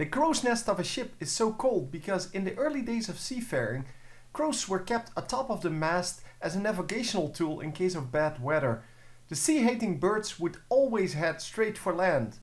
The crow's nest of a ship is so called because in the early days of seafaring, crows were kept atop of the mast as a navigational tool in case of bad weather. The sea-hating birds would always head straight for land.